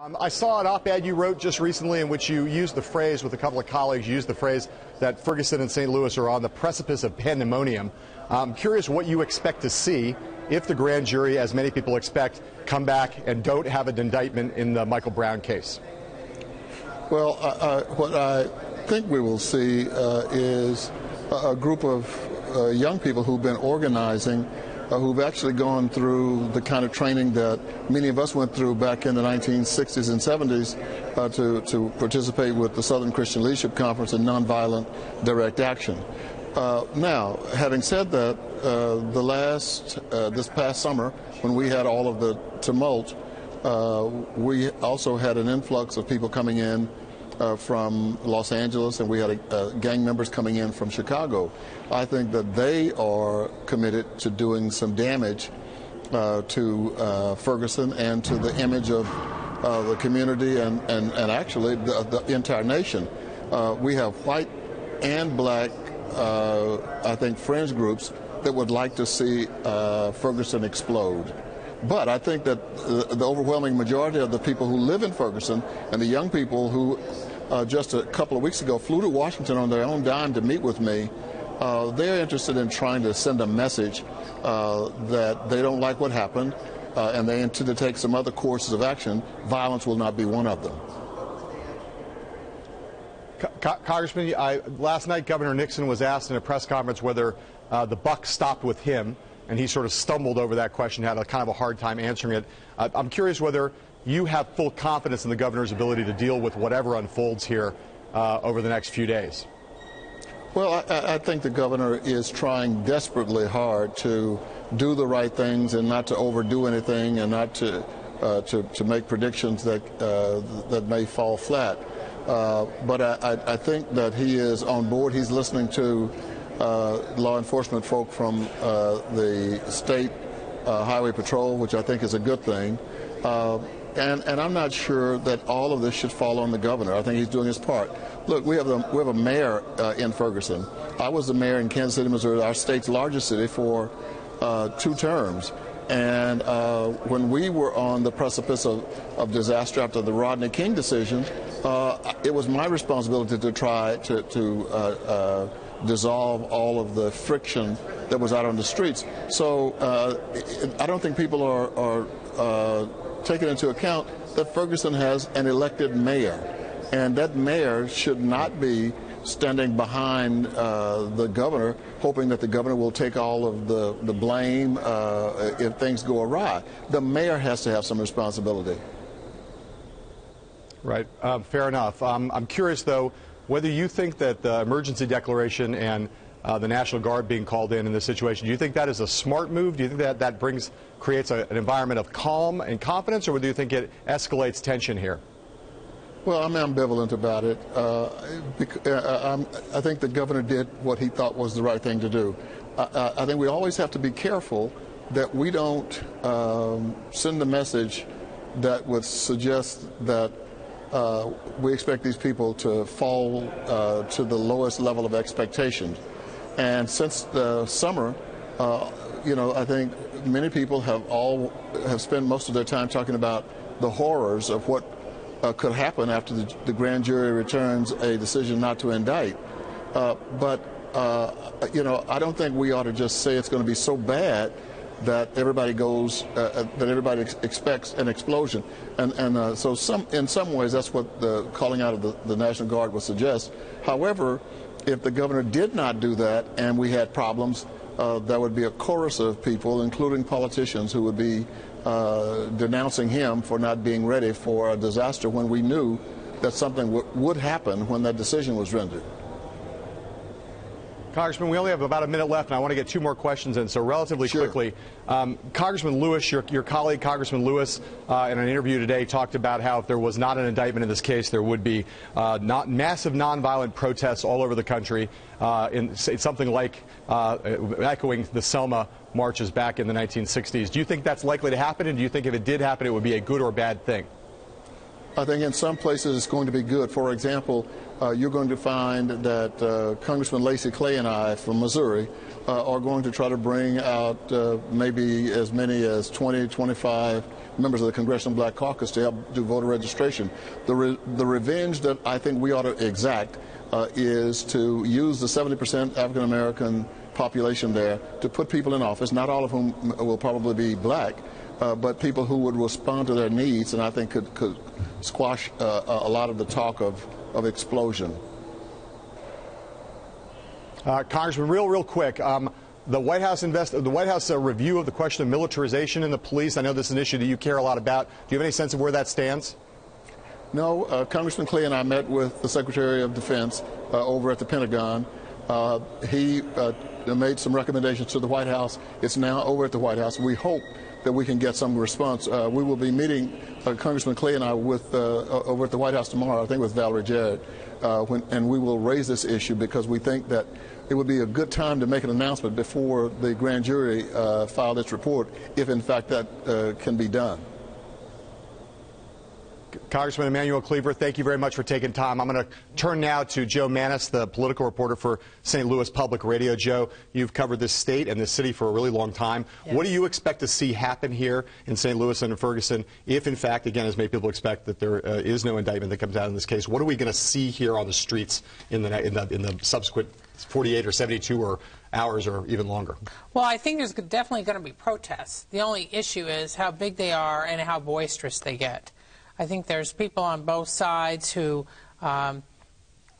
Um, I saw an op-ed you wrote just recently in which you used the phrase with a couple of colleagues, you used the phrase that Ferguson and St. Louis are on the precipice of pandemonium. I'm curious what you expect to see if the grand jury, as many people expect, come back and don't have an indictment in the Michael Brown case. Well, uh, what I think we will see uh, is a, a group of uh, young people who've been organizing uh, who've actually gone through the kind of training that many of us went through back in the 1960s and 70s uh, to, to participate with the Southern Christian Leadership Conference in nonviolent direct action. Uh, now, having said that, uh, the last, uh, this past summer, when we had all of the tumult, uh, we also had an influx of people coming in uh, from Los Angeles, and we had a, gang members coming in from Chicago. I think that they are committed to doing some damage uh, to uh, Ferguson and to the image of uh, the community and, and, and actually the, the entire nation. Uh, we have white and black, I think, fringe groups that would like to see Ferguson explode. But I think that the overwhelming majority of the people who live in Ferguson and the young people who uh, just a couple of weeks ago flew to Washington on their own dime to meet with me. Uh, they're interested in trying to send a message uh, that they don't like what happened uh, and they intend to take some other courses of action. Violence will not be one of them. Co Congressman, I, last night Governor Nixon was asked in a press conference whether uh, the buck stopped with him, and he sort of stumbled over that question, had a kind of a hard time answering it. Uh, I'm curious whether you have full confidence in the governor's ability to deal with whatever unfolds here uh, over the next few days. Well, I, I, think the governor is trying desperately hard to do the right things and not to overdo anything and not to uh, to, to make predictions that uh, that may fall flat. Uh, but I, I, think that he is on board. He's listening to uh, law enforcement folk from uh, the state uh, highway patrol, which I think is a good thing. And, and I'm not sure that all of this should fall on the governor. I think he's doing his part. Look, we have a, we have a mayor uh, in Ferguson. I was the mayor in Kansas City, Missouri, our state's largest city, for uh, two terms. And uh, when we were on the precipice of, of disaster after the Rodney King decision, uh, it was my responsibility to try to, to uh, uh, dissolve all of the friction that was out on the streets. So I don't think people are, are taken into account that Ferguson has an elected mayor, and that mayor should not be standing behind uh, the governor, hoping that the governor will take all of the, the blame uh, if things go awry. The mayor has to have some responsibility. Right. Um, fair enough. Um, I'm curious, though, whether you think that the emergency declaration and uh, the National Guard being called in in this situation. Do you think that is a smart move? Do you think that that brings creates a, an environment of calm and confidence, or do you think it escalates tension here? Well, I'm ambivalent about it. Uh, because, uh, i think the governor did what he thought was the right thing to do. I, I think we always have to be careful that we don't um, send a message that would suggest that uh, we expect these people to fall uh, to the lowest level of expectations. And since the summer, uh, you know, I think many people have all have spent most of their time talking about the horrors of what uh, could happen after the, the, grand jury returns a decision not to indict. Uh, but uh, you know, I don't think we ought to just say it's going to be so bad that everybody goes uh, uh, that everybody ex expects an explosion. And and so some in some ways that's what the calling out of the, the National Guard would suggest. However if the governor did not do that and we had problems, uh, there would be a chorus of people, including politicians, who would be uh, denouncing him for not being ready for a disaster when we knew that something would happen when that decision was rendered. Congressman, we only have about a minute left, and I want to get two more questions in. So, relatively sure. quickly, um, Congressman Lewis, your, your, colleague, Congressman Lewis, uh, in an interview today, talked about how if there was not an indictment in this case, there would be uh, not massive nonviolent protests all over the country. Uh, in something like uh, echoing the Selma marches back in the 1960s. Do you think that's likely to happen? And do you think if it did happen, it would be a good or bad thing? I think in some places it's going to be good. For example, uh, you're going to find that uh, Congressman Lacy Clay and I from Missouri uh, are going to try to bring out uh, maybe as many as 20, 25 members of the Congressional Black Caucus to help do voter registration. The, re- the revenge that I think we ought to exact uh, is to use the 70% African American population there to put people in office, not all of whom will probably be black, uh, but people who would respond to their needs and I think could, could squash uh, a lot of the talk of, of explosion. Uh, Congressman, real, real quick. Um, the White House invest the White House uh, review of the question of militarization in the police. I know this is an issue that you care a lot about. Do you have any sense of where that stands? No, uh, Congressman Clay and I met with the Secretary of Defense uh, over at the Pentagon. Uh, he uh, made some recommendations to the White House. It's now over at the White House. We hope that we can get some response. Uh, we will be meeting Congressman Clay and I with over at the White House tomorrow. I think with Valerie Jarrett, when, and we will raise this issue because we think that it would be a good time to make an announcement before the grand jury uh, filed its report, if in fact that uh, can be done. Congressman Emanuel Cleaver, thank you very much for taking time. I'm going to turn now to Jo Mannies, the political reporter for St. Louis Public Radio. Jo, you've covered this state and this city for a really long time. Yes. What do you expect to see happen here in St. Louis and in Ferguson if, in fact, again, as many people expect, that there uh, is no indictment that comes out in this case? What are we going to see here on the streets in the, in the, in the subsequent 48 or 72 or hours or even longer? Well, I think there's definitely going to be protests. The only issue is how big they are and how boisterous they get. I think there's people on both sides who um,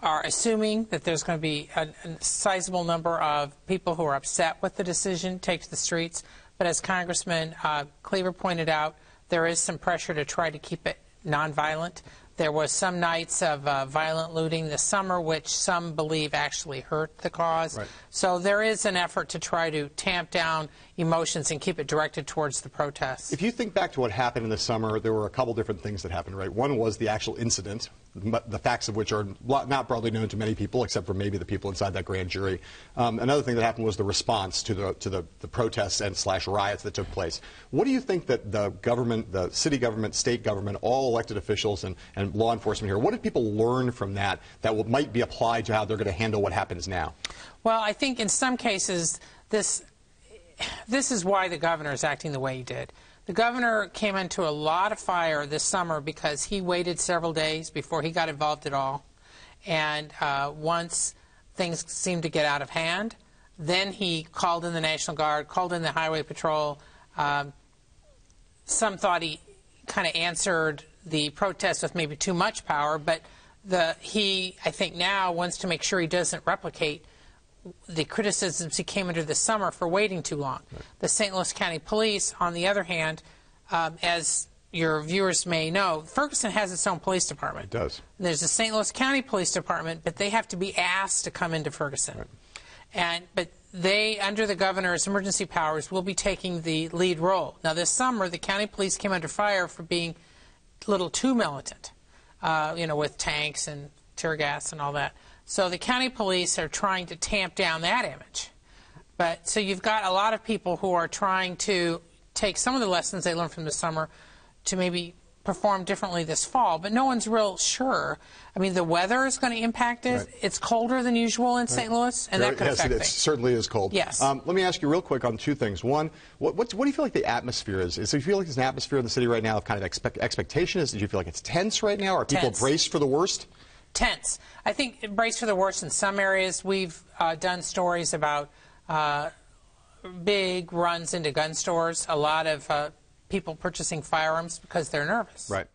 are assuming that there's going to be a, a, sizable number of people who are upset with the decision take to the streets. But as Congressman uh, Cleaver pointed out, there is some pressure to try to keep it nonviolent. There was some nights of uh, violent looting this summer, which some believe actually hurt the cause. Right. So there is an effort to try to tamp down emotions and keep it directed towards the protests. If you think back to what happened in the summer, there were a couple different things that happened, right? One was the actual incident, the facts of which are not broadly known to many people, except for maybe the people inside that grand jury. Um, another thing that happened was the response to the to the, the protests and slash riots that took place. What do you think that the government, the city government, state government, all elected officials and, and law enforcement here, what did people learn from that that will, might be applied to how they're going to handle what happens now? Well, I think in some cases this this is why the governor is acting the way he did. The governor came into a lot of fire this summer because he waited several days before he got involved at all. And uh, once things seemed to get out of hand, then he called in the National Guard, called in the Highway Patrol. Um, some thought he kind of answered the protest with maybe too much power, but the, he, I think now, wants to make sure he doesn't replicate the criticisms he came under this summer for waiting too long. Right. The St. Louis County Police, on the other hand, um, as your viewers may know, Ferguson has its own police department. It does. There's the St. Louis County Police Department, but they have to be asked to come into Ferguson. Right. And but they, under the governor's emergency powers, will be taking the lead role. Now, this summer, the county police came under fire for being a little too militant, uh, you know, with tanks and tear gas and all that. So the county police are trying to tamp down that image. But so you've got a lot of people who are trying to take some of the lessons they learned from the summer to maybe perform differently this fall, but no one's real sure. I mean, the weather is going to impact it. Right. It's colder than usual in right. St. Louis, and that could yes, affect it, it certainly is cold. Yes. Um, let me ask you real quick on two things. One, what, what, what, do you feel like the atmosphere is? Is do you feel like there's an atmosphere in the city right now of kind of expect, expectation? Is, do you feel like it's tense right now? Are people tense. braced for the worst? tense. I think brace for the worst in some areas. We've uh, done stories about uh, big runs into gun stores, a lot of uh, people purchasing firearms because they're nervous. Right.